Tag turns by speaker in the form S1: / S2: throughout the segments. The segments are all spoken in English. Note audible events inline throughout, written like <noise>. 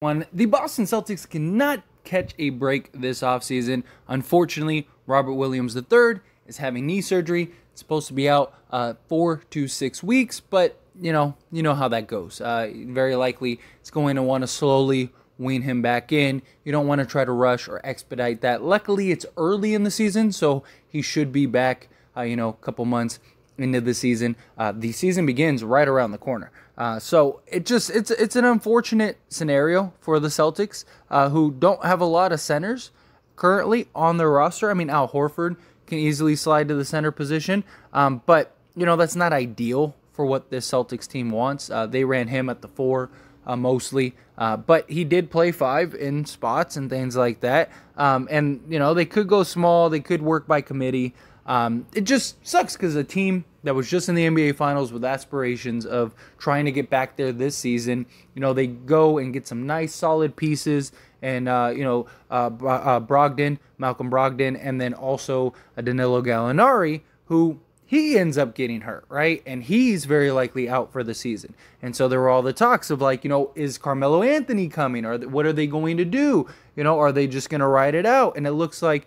S1: One, the Boston Celtics cannot catch a break this offseason. Unfortunately, Robert Williams III is having knee surgery. It's supposed to be out uh, four to six weeks, but you know, you know how that goes. Uh, very likely, it's going to want to slowly wean him back in. You don't want to try to rush or expedite that. Luckily, it's early in the season, so he should be back. Uh, you know, a couple months into the season. Uh, the season begins right around the corner. Uh, so it just it's it's an unfortunate scenario for the Celtics, uh, who don't have a lot of centers currently on their roster. I mean, Al Horford can easily slide to the center position, um, but you know that's not ideal for what this Celtics team wants. Uh, they ran him at the four. Uh, mostly, uh, but he did play five in spots and things like that. Um, and you know they could go small, they could work by committee. Um, it just sucks because a team that was just in the NBA Finals with aspirations of trying to get back there this season, you know, they go and get some nice, solid pieces, and uh, you know, uh, uh, Brogdon, Malcolm Brogdon, and then also Danilo Gallinari, who he ends up getting hurt, right? And he's very likely out for the season. And so there were all the talks of like, you know, is Carmelo Anthony coming? Or what are they going to do? You know, are they just going to ride it out? And it looks like,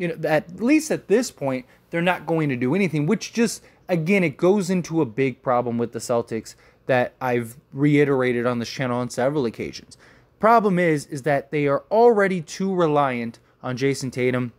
S1: you know, at least at this point, they're not going to do anything, which just, again, it goes into a big problem with the Celtics that I've reiterated on this channel on several occasions. Problem is, is that they are already too reliant on Jayson Tatum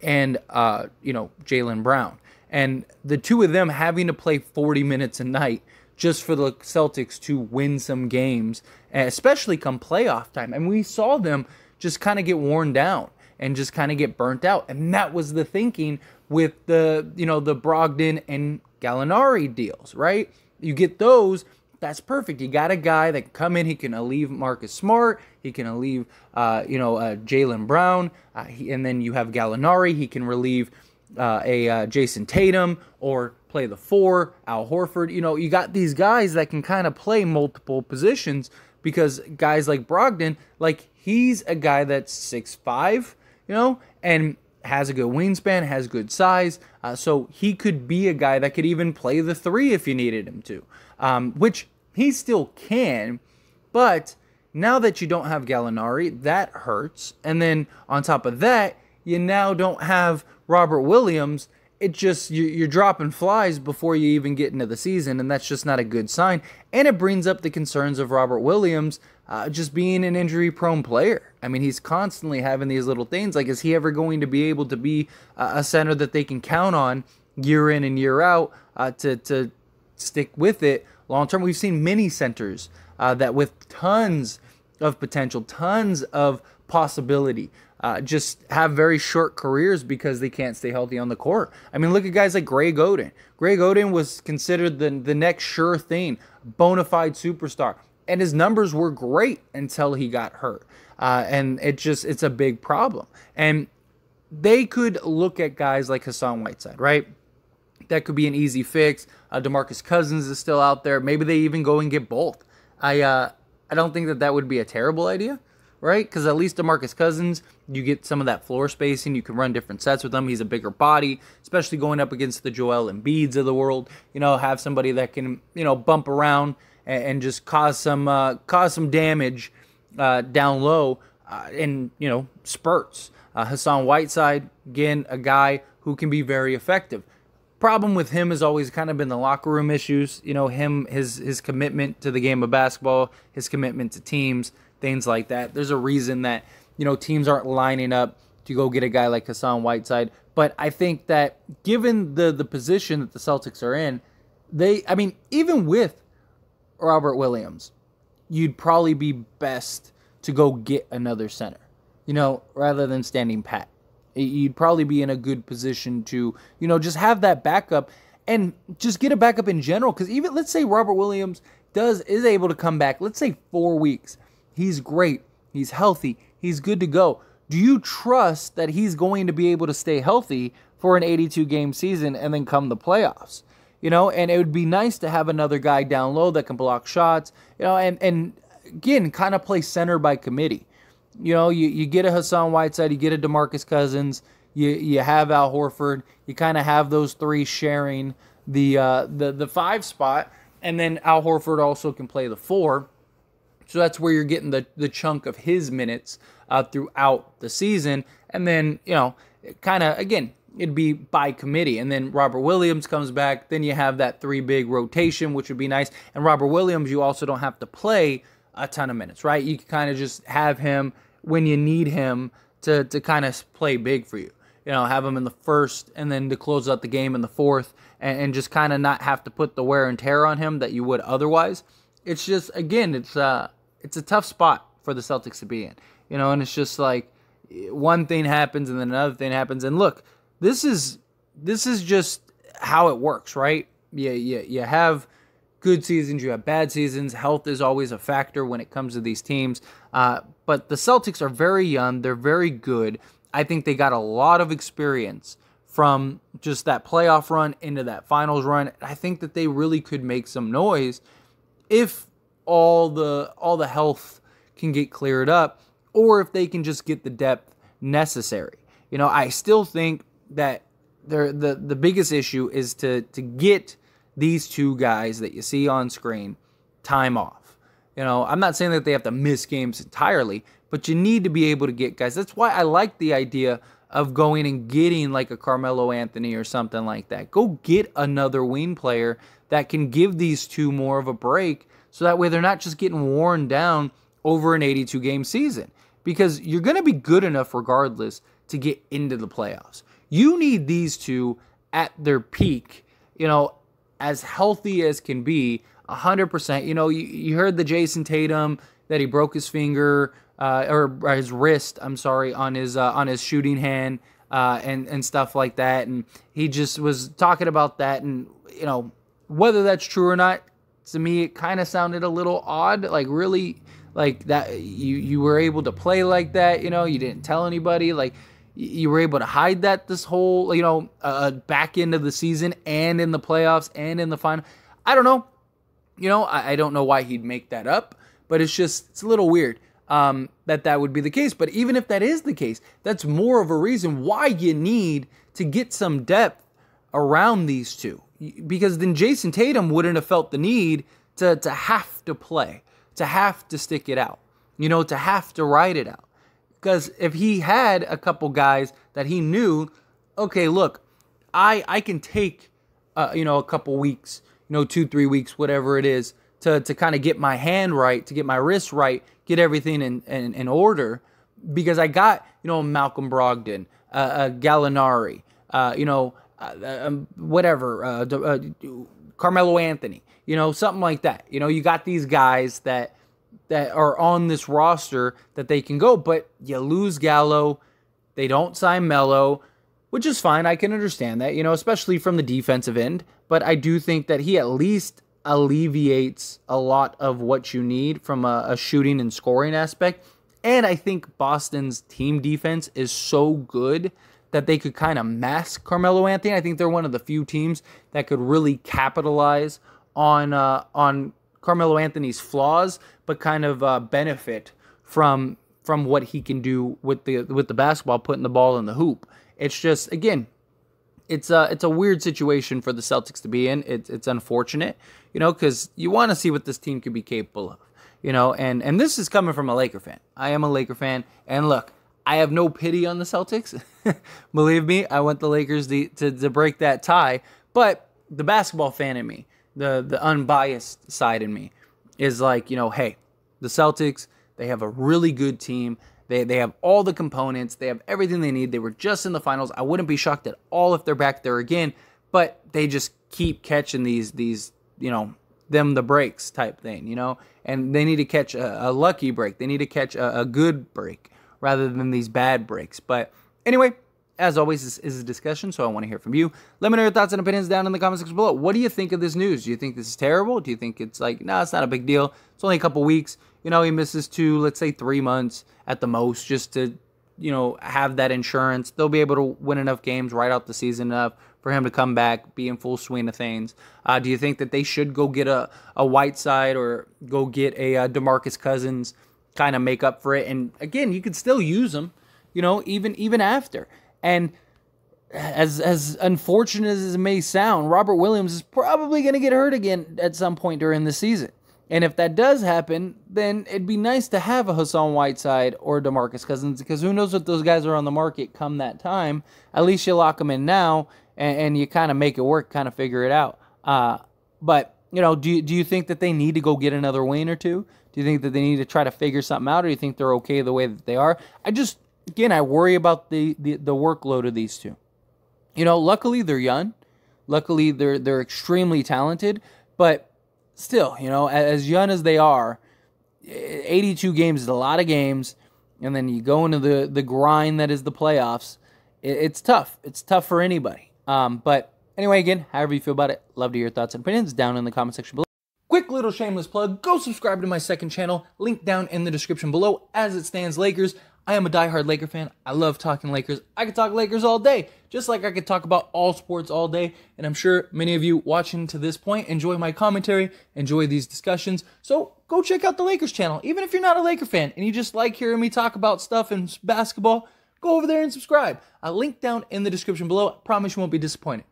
S1: and, uh, you know, Jaylen Brown. And the two of them having to play 40 minutes a night just for the Celtics to win some games, especially come playoff time. And we saw them just kind of get worn down and just kind of get burnt out. And that was the thinking with the, you know, the Brogdon and Gallinari deals, right? You get those, that's perfect. You got a guy that can come in, he can alleviate Marcus Smart, he can alleviate, uh, you know, uh, Jaylen Brown, uh, he, and then you have Gallinari, he can relieve uh, a uh, Jayson Tatum or play the four, Al Horford. You know, you got these guys that can kind of play multiple positions because guys like Brogdon, like he's a guy that's six five, you know, and has a good wingspan, has good size. Uh, so he could be a guy that could even play the three if you needed him to, um, which he still can. But now that you don't have Gallinari, that hurts. And then on top of that, you now don't have Robert Williams. It just you're dropping flies before you even get into the season, and that's just not a good sign. And it brings up the concerns of Robert Williams uh, just being an injury prone player. I mean, he's constantly having these little things. Like, is he ever going to be able to be a center that they can count on year in and year out uh, to, to stick with it long term? We've seen many centers uh, that with tons of potential, tons of possibility. Uh, just have very short careers because they can't stay healthy on the court. I mean, look at guys like Greg Oden. Greg Oden was considered the, the next sure thing, bona fide superstar and his numbers were great until he got hurt. Uh, and it just it's a big problem. And they could look at guys like Hassan Whiteside, right? That could be an easy fix. Uh, Demarcus Cousins is still out there. Maybe they even go and get both. I uh, I don't think that that would be a terrible idea, right? Because at least Demarcus Cousins, you get some of that floor spacing. You can run different sets with him. He's a bigger body, especially going up against the Joel Embiids of the world. You know, have somebody that can you know bump around and, and just cause some uh, cause some damage uh, down low uh, in you know spurts. Uh, Hassan Whiteside, again, a guy who can be very effective. Problem with him has always kind of been the locker room issues. You know, him his his commitment to the game of basketball, his commitment to teams, things like that. There's a reason that you know teams aren't lining up to go get a guy like Hassan Whiteside. But I think that given the the position that the Celtics are in, they I mean even with Robert Williams, you'd probably be best to go get another center, you know, rather than standing pat. You'd probably be in a good position to, you know, just have that backup and just get a backup in general. Because even let's say Robert Williams does is able to come back, let's say four weeks, he's great, he's healthy, he's good to go. Do you trust that he's going to be able to stay healthy for an 82 game season and then come the playoffs? you know, and it would be nice to have another guy down low that can block shots, you know, and, and again, kind of play center by committee. You know, you, you get a Hassan Whiteside, you get a Demarcus Cousins, you you have Al Horford, you kind of have those three sharing the uh, the the five spot, and then Al Horford also can play the four. So that's where you're getting the, the chunk of his minutes uh, throughout the season. And then, you know, kind of, again, it'd be by committee. And then Robert Williams comes back. Then you have that three big rotation, which would be nice. And Robert Williams, you also don't have to play a ton of minutes, right? You can kind of just have him when you need him to, to kind of play big for you. You know, have him in the first and then to close out the game in the fourth and, and just kind of not have to put the wear and tear on him that you would otherwise. It's just, again, it's, uh, it's a tough spot for the Celtics to be in. You know, and it's just like one thing happens and then another thing happens. And look, this is this is just how it works, right? Yeah, yeah, you have good seasons, you have bad seasons. Health is always a factor when it comes to these teams. Uh, but the Celtics are very young, they're very good. I think they got a lot of experience from just that playoff run into that finals run. I think that they really could make some noise if all the all the health can get cleared up or if they can just get the depth necessary. You know, I still think that the the the biggest issue is to to get these two guys that you see on screen time off. You know, I'm not saying that they have to miss games entirely, but you need to be able to get guys. That's why I like the idea of going and getting like a Carmelo Anthony or something like that. Go get another wing player that can give these two more of a break so that way they're not just getting worn down over an 82 game season because you're going to be good enough regardless to get into the playoffs. You need these two at their peak, you know, as healthy as can be, 100%. You know, you, you heard the Jayson Tatum that he broke his finger uh, or, his wrist, I'm sorry, on his uh, on his shooting hand uh, and and stuff like that, and he just was talking about that, and you know whether that's true or not, to me it kind of sounded a little odd, like really, like that you you were able to play like that, you know, you didn't tell anybody, like you were able to hide that this whole, you know, uh, back end of the season and in the playoffs and in the final. I don't know. You know, I, I don't know why he'd make that up, but it's just, it's a little weird um, that that would be the case. But even if that is the case, that's more of a reason why you need to get some depth around these two. Because then Jayson Tatum wouldn't have felt the need to, to have to play, to have to stick it out, you know, to have to ride it out. Because if he had a couple guys that he knew, okay, look, I I can take uh, you know a couple weeks, you know two three weeks, whatever it is, to to kind of get my hand right, to get my wrist right, get everything in in, in order, because I got you know Malcolm Brogdon, uh, uh, Gallinari, uh, you know um, whatever, uh, uh, Carmelo Anthony, you know something like that. You know you got these guys that that are on this roster that they can go, but you lose Gallo. They don't sign Melo, which is fine. I can understand that, you know, especially from the defensive end. But I do think that he at least alleviates a lot of what you need from a, a shooting and scoring aspect. And I think Boston's team defense is so good that they could kind of mask Carmelo Anthony. I think they're one of the few teams that could really capitalize on uh, on Carmelo Anthony's flaws, but kind of uh, benefit from from what he can do with the with the basketball, putting the ball in the hoop. It's just again, it's a it's a weird situation for the Celtics to be in. It's it's unfortunate, you know, because you want to see what this team could be capable of, you know. And and this is coming from a Laker fan. I am a Laker fan, and look, I have no pity on the Celtics. <laughs> Believe me, I want the Lakers to, to to break that tie, but the basketball fan in me the the unbiased side in me is like, you know, hey, the Celtics, they have a really good team. They, they have all the components. They have everything they need. They were just in the finals. I wouldn't be shocked at all if they're back there again, but they just keep catching these these, you know, them the breaks type thing, you know? And they need to catch a, a lucky break. They need to catch a, a good break rather than these bad breaks. But anyway, as always, this is a discussion, so I want to hear from you. Let me know your thoughts and opinions down in the comment section below. What do you think of this news? Do you think this is terrible? Do you think it's like, no, nah, it's not a big deal? It's only a couple weeks. You know, he misses two, let's say three months at the most, just to, you know, have that insurance. They'll be able to win enough games right out the season enough for him to come back, be in full swing of things. Uh, do you think that they should go get a, a Whiteside or go get a uh, Demarcus Cousins, kind of make up for it? And again, you could still use them, you know, even even after. And as as unfortunate as it may sound, Robert Williams is probably going to get hurt again at some point during the season. And if that does happen, then it'd be nice to have a Hassan Whiteside or Demarcus Cousins because who knows what those guys are on the market come that time. At least you lock them in now and, and you kind of make it work, kind of figure it out. Uh, but you know, do you, do you think that they need to go get another win or two? Do you think that they need to try to figure something out, or do you think they're okay the way that they are? I just again, I worry about the the, the workload of these two. You know, luckily they're young. Luckily they're they're extremely talented, but still, you know, as young as they are, 82 games is a lot of games, and then you go into the the grind that is the playoffs. it's tough. It's tough for anybody. Um, but anyway, again, however you feel about it, love to hear your thoughts and opinions down in the comment section below. Quick little shameless plug go subscribe to my second channel, link down in the description below. As it stands, Lakers. I am a diehard Laker fan. I love talking Lakers. I could talk Lakers all day, just like I could talk about all sports all day. And I'm sure many of you watching to this point enjoy my commentary, enjoy these discussions. So go check out the Lakers channel. Even if you're not a Laker fan and you just like hearing me talk about stuff in basketball, go over there and subscribe. A link down in the description below. I promise you won't be disappointed.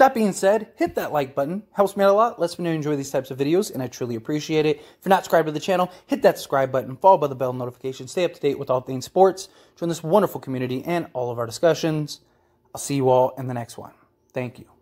S1: That being said, hit that like button. Helps me out a lot. Lets me know you enjoy these types of videos, and I truly appreciate it. If you're not subscribed to the channel, hit that subscribe button, follow by the bell notification, stay up to date with all things sports, join this wonderful community and all of our discussions. I'll see you all in the next one. Thank you.